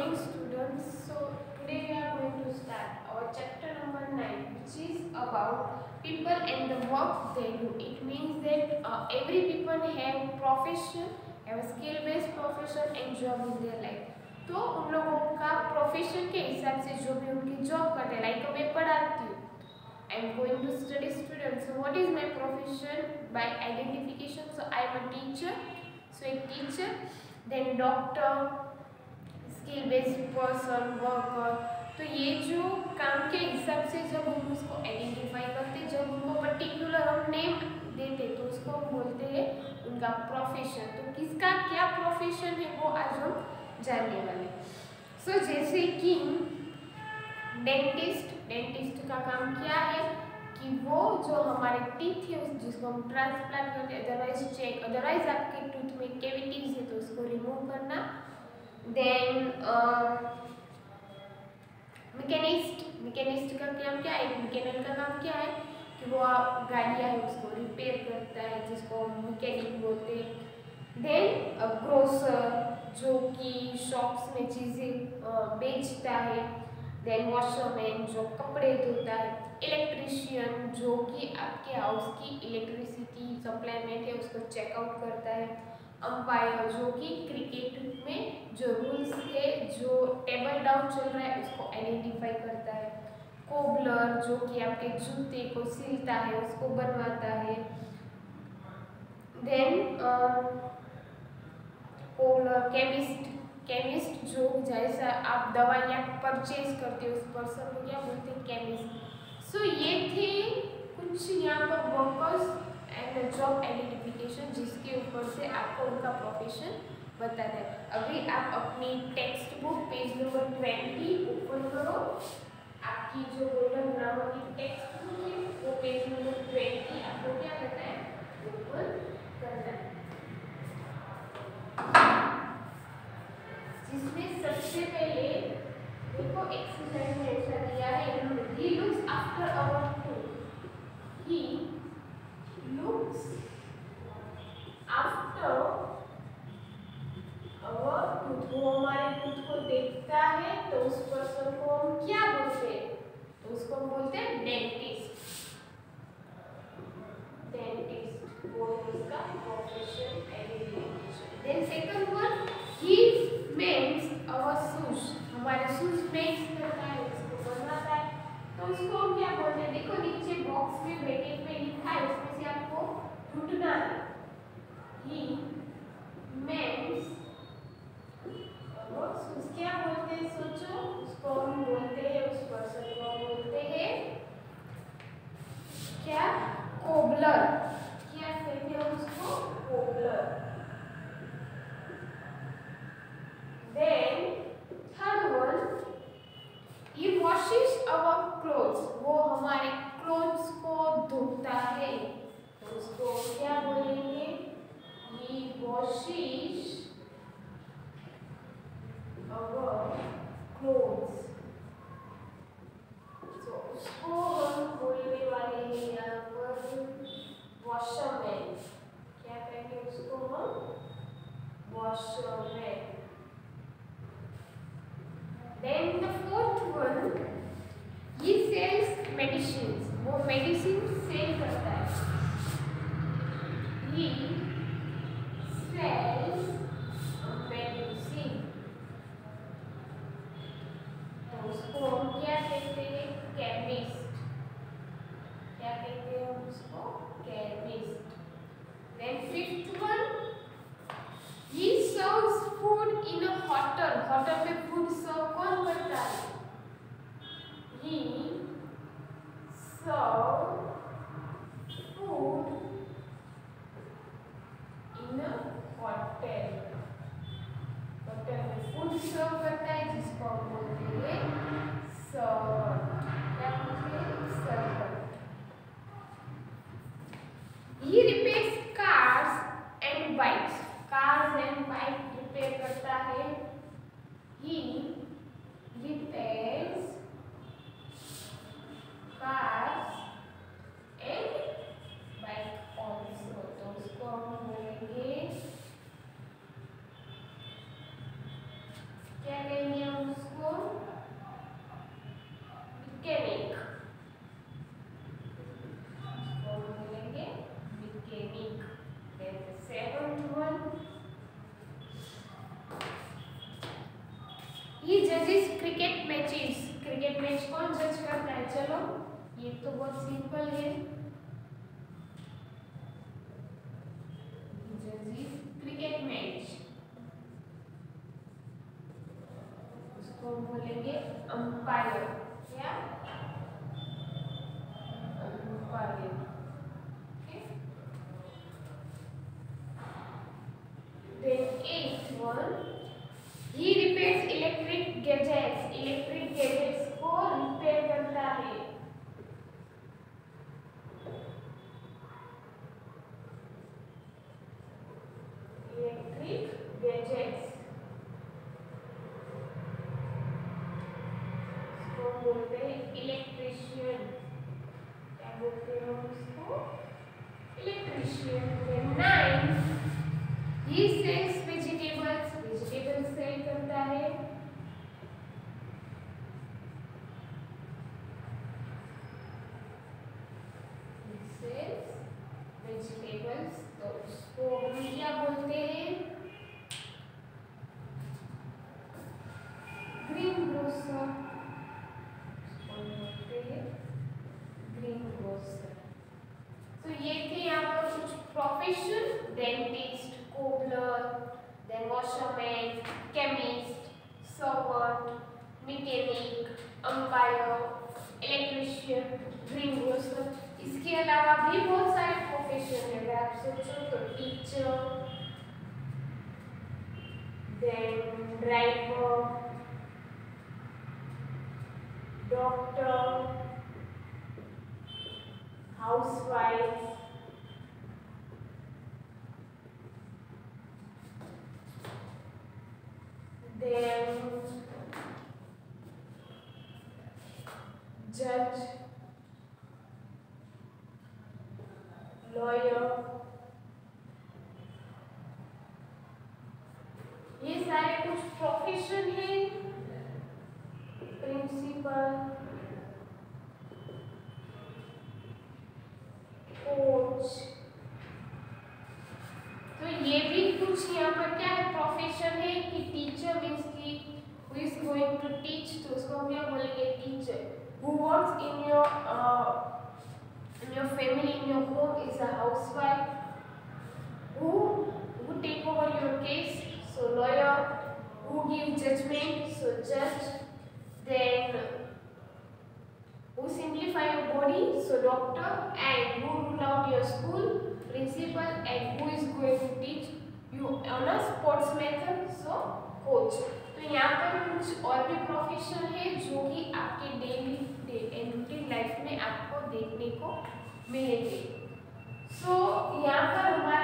morning students. So today we are going to start our chapter number 9 which is about people and the work they do. It means that uh, every people have profession, have a skill based profession and job in their life. तो उन लोगों का profession के हिसाब से जो भी उनकी जॉब करते हैं लाइक मैं पढ़ाती हूँ I am going to study student so what is my profession by identification so I am a teacher so एक teacher then doctor skill based person worker तो ये जो काम के हिसाब से जब हम उसको आइडेंटिफाई करते जब उनको पर्टिकुलर हम नेम देते तो उसको हम बोलते हैं उनका प्रोफेशन तो किसका क्या प्रोफेशन है वो आज हम जानने वाले सो so, जैसे कि डेंटिस्ट डेंटिस्ट का काम क्या है कि वो जो हमारे टीथ है जिसको हम ट्रांसप्लांट करते अदरवाइज़ चेक अदरवाइज़ आपके टूथ में कैविटीज है तो उसको रिमूव करना देन मैकेनिस्ट मैकेनिस्ट का काम क्या है? मैकेनिक का काम क्या है? कि वो गाड़ियाँ है, उसको रिपेयर करता है, जिसको मैकेनिक बोलते हैं। देन ग्रोसर जो कि शॉप्स में चीज़ें बेचता है। देन वॉशरमैन जो कपड़े धोता है। इलेक्ट्रिशियन जो कि आपके हाउस की इलेक्ट्रिसिटी सप्लाईमेंट है उसको चेकआउट करता है। अंपायर जो कि क्रिकेट में जो रूल्स है जो टेबल डाउन चल रहा है उसको आइडेंटिफाई करता है। कोबलर जो कि आपके जूते को सिलता है उसको बनवाता है। देन कोबलर केमिस्ट केमिस्ट जो जैसा आप दवाइयाँ परचेज करते हो उस पर्सन को क्या बोलते हैं? केमिस्ट सो so, ये थे कुछ यहाँ पर वर्कर्स एंड जॉब आइडेंटिफिकेशन जिसके ऊपर से आपको उनका प्रोफेशन बताना है। अभी आप अपनी text book page number twenty open करो आपकी जो गोल्डन ग्रामर की टेक्स्ट बुक है वो पेज नंबर ट्वेंटी आपको क्या करना है ओपन करना है जिसमें सबसे पहले देखो एक्सरसाइज में ऐसा दिया है he looks after our two he looks after our tooth वो हमारे tooth को देखता है तो उस पर्सन को हम क्या बोलते हैं तो उसको हम बोलते हैं डेंटिस्ट डेंटिस्ट वो उसका profession identification then second one he makes our shoes हमारे शूज़ मेक्स करता है उसको बनवाता है तो उसको हम क्या बोलते हैं देखो नीचे बॉक्स में ब्रैकेट में लिखा है उसमें से आपको ढूंढना है ही मेंस शूज़ क्या बोलते हैं सोचो उसको हम बोलते हैं उस पर्सन को हम बोलते हैं क्या कोबलर क्या कहते हैं उसको cobbler then third one he washes our clothes वो हमारे क्लोथ्स को धोता है तो उसको क्या बोलेंगे he washes our clothes तो उसको हम बोलने वाले हैं यहाँ पर वॉशरमैन क्या कहेंगे उसको हम washerman Then the fourth one, he sells medicines. वो medicine sell करता है. He sells medicine. तो उसको हम क्या कहते हैं? Chemist. क्या कहते हैं उसको? Chemist. Then fifth one, he serves food in a hotel. Hotel में food serve कौन करता है? He serve food in a hotel. Hotel में फ़ूड सर्व करता है जिसको हम बोलते हैं सर्वर क्या बोलते हैं server he repairs cars and bikes cars and bike repair करता है ही repairs cars ये तो बहुत सिंपल है। क्रिकेट मैच उसको बोलेंगे अंपायर क्या? Umpire Then eighth one, he repairs electric gadgets. Electric gadgets को repair करता है. Electric gadgets. इसको बोलते हैं electrician. क्या बोलते हैं हम इसको? Electrician. Then nine. Sells vegetables. Vegetables sell करता है. Vegetables. तो उसको हम क्या बोलते हैं? Green grocer. उसको बोलते हैं green grocer. तो ये थे यहाँ पर कुछ profession dentist cobbler, then washerman, chemist, servant, mechanic, umpire, electrician, greengrocer. इसके अलावा भी बहुत सारे प्रोफेशन है अगर आप सोचो तो teacher then driver doctor housewife then judge, lawyer. ये सारे कुछ प्रोफेशन है। प्रिंसिपल कोच तो ये भी कुछ यहाँ पर क्या है? प्रोफेशन है कि टीचर मीन्स की गोइंग टू टीच तो उसको हम क्या बोलेंगे teacher who works in your uh, in your family, in your home is a housewife. Who who take over your case? So lawyer. Who give judgment? So judge. Then who simplify your body? So doctor. And who rule out your school? Principal. And who is going to teach you on a sports method? So coach. तो यहाँ पर कुछ और भी profession है जो कि आपके डेली रूटीन लाइफ में आपको देखने को मिलेंगे। सो so, यहाँ पर हमारा